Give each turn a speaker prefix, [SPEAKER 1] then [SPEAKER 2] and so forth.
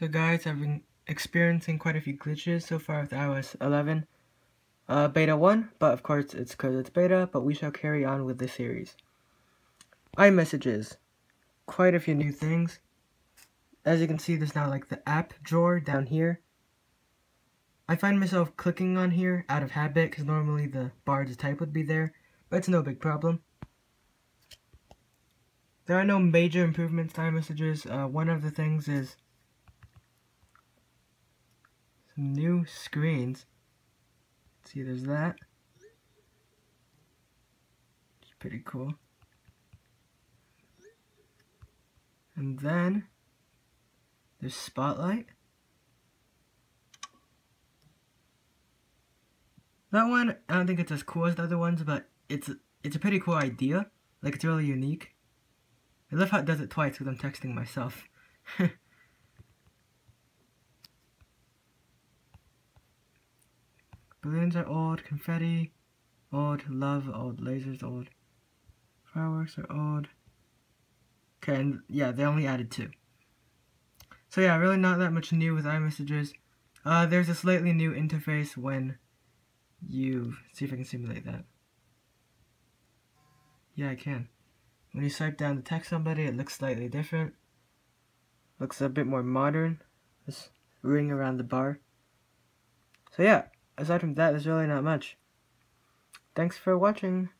[SPEAKER 1] So guys, I've been experiencing quite a few glitches so far with iOS 11 uh, beta 1, but of course it's because it's beta, but we shall carry on with the series. iMessages, quite a few new things. As you can see, there's now like the app drawer down here. I find myself clicking on here out of habit because normally the bar to type would be there, but it's no big problem. There are no major improvements to iMessages. Uh, one of the things is new screens. See, there's that. It's pretty cool. And then there's Spotlight. That one, I don't think it's as cool as the other ones, but it's it's a pretty cool idea. Like, it's really unique. I love how it does it twice because I'm texting myself. Balloons are old, confetti, old, love, old, lasers, old, fireworks are old. Okay, and yeah, they only added two. So yeah, really not that much new with iMessages. Uh, there's a slightly new interface when you, see if I can simulate that. Yeah, I can. When you swipe down to text somebody, it looks slightly different. Looks a bit more modern. This ring around the bar. So yeah, aside from that, there's really not much. Thanks for watching.